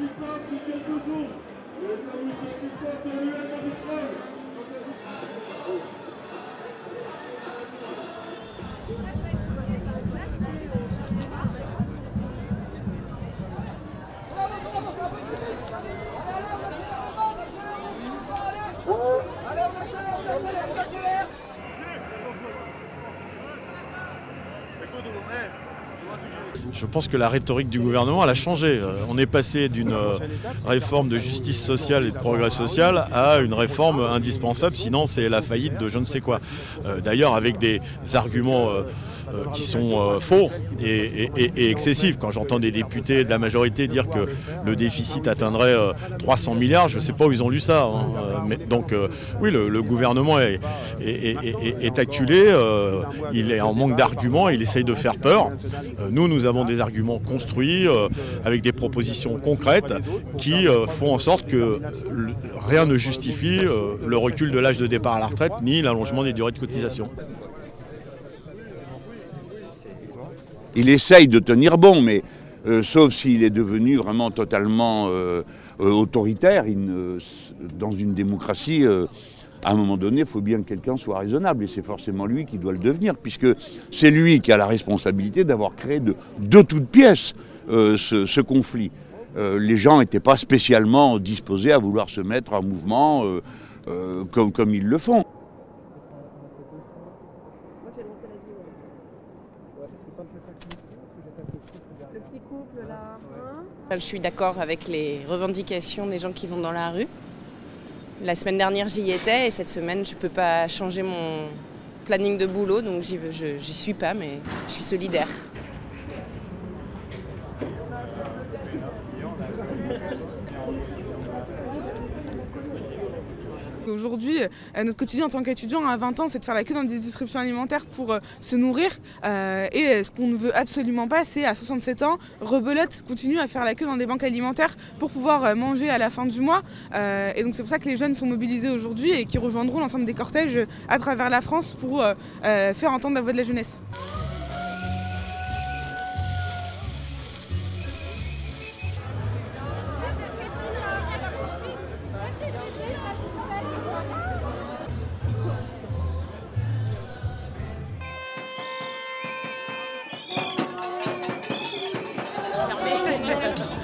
Good one. Je pense que la rhétorique du gouvernement elle a changé. Euh, On est passé d'une euh, réforme de justice sociale et de progrès social à une réforme indispensable, sinon c'est la faillite de je ne sais quoi. Euh, D'ailleurs avec des arguments euh, euh, qui sont euh, faux et, excessifs. Quand j'entends des députés de la majorité dire que le déficit atteindrait euh, 300 milliards, je ne sais pas où ils ont lu ça. hein. Euh, donc euh, oui, le, gouvernement est, est- acculé, euh, il est en manque d'arguments, il essaye de faire peur. Euh, nous, nous avons des arguments construits euh, avec des propositions concrètes qui euh, font en sorte que rien ne justifie euh, le recul de l'âge de départ à la retraite ni l'allongement des durées de cotisation. Il essaye de tenir bon, mais euh, sauf s'il est devenu vraiment totalement euh, euh, autoritaire. Dans une démocratie, à un moment donné, il faut bien que quelqu'un soit raisonnable, et c'est forcément lui qui doit le devenir, puisque c'est lui qui a la responsabilité d'avoir créé de, toutes pièces ce, conflit. Les gens n'étaient pas spécialement disposés à vouloir se mettre en mouvement comme ils le font. Je suis d'accord avec les revendications des gens qui vont dans la rue. La semaine dernière, j'y étais et cette semaine, je ne peux pas changer mon planning de boulot, donc je- j'y suis pas, mais je suis solidaire. Aujourd'hui, euh, notre quotidien en tant qu'étudiant à 20 ans, c'est de faire la queue dans des distributions alimentaires pour euh, se nourrir. Euh, et ce qu'on ne veut absolument pas, c'est à 67 ans, rebelote continue à faire la queue dans des banques alimentaires pour pouvoir manger à la fin du mois. Et donc c'est pour ça que les jeunes sont mobilisés aujourd'hui et qui rejoindront l'ensemble des cortèges à travers la France pour faire entendre la voix de la jeunesse. ハハハハ!